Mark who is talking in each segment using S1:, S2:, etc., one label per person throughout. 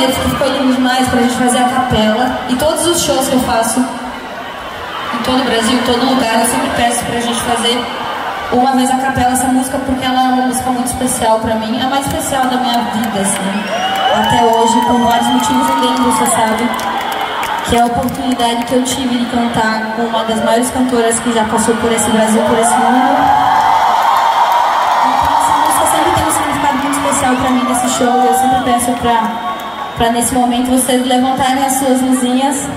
S1: que ficou demais pra gente fazer a capela. E todos os shows que eu faço em todo o Brasil, em todo lugar, eu sempre peço pra gente fazer uma vez a capela essa música porque ela é uma música muito especial pra mim, a mais especial da minha vida, assim. Até hoje, por vários motivos, ninguém você sabe. Que é a oportunidade que eu tive de cantar com uma das maiores cantoras que já passou por esse Brasil, por esse mundo. Então essa música sempre tem um significado muito especial pra mim nesse show. Eu sempre peço pra, pra nesse momento vocês levantarem as suas luzinhas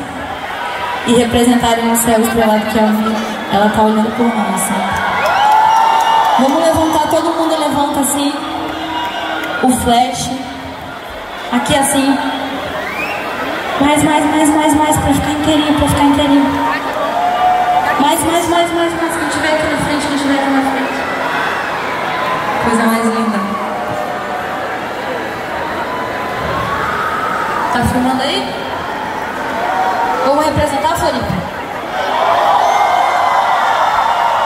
S1: e representarem o céu estrelado que ela, ela tá olhando por nós, assim. Vamos levantar, todo mundo levanta assim. O flash. Aqui assim. Mais, mais, mais, mais, mais, pra ficar inteirinho, pra ficar inteirinho. Mais, mais, mais, mais, mais. Quem tiver aqui na frente, quem tiver aqui na frente. Coisa mais linda. Filmando aí? Vamos representar, Floripa?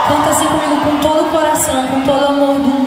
S1: Canta assim comigo com todo o coração, com todo o amor do mundo.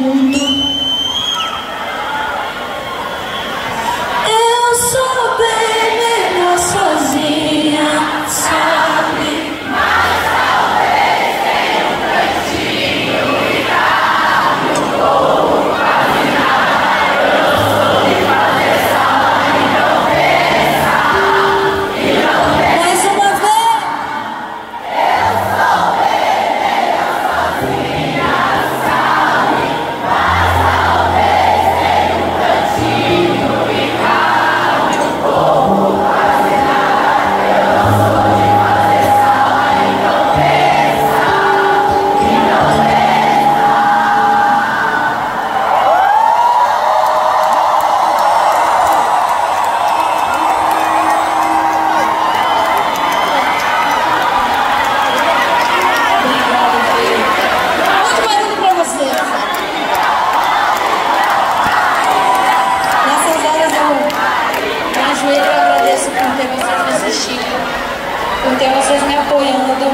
S1: Por ter vocês me apoiando,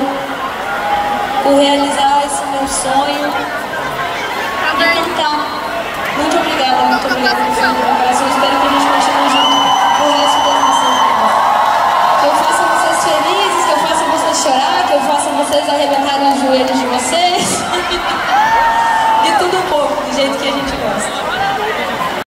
S1: por realizar esse meu sonho. E cantar. Muito obrigada, muito obrigada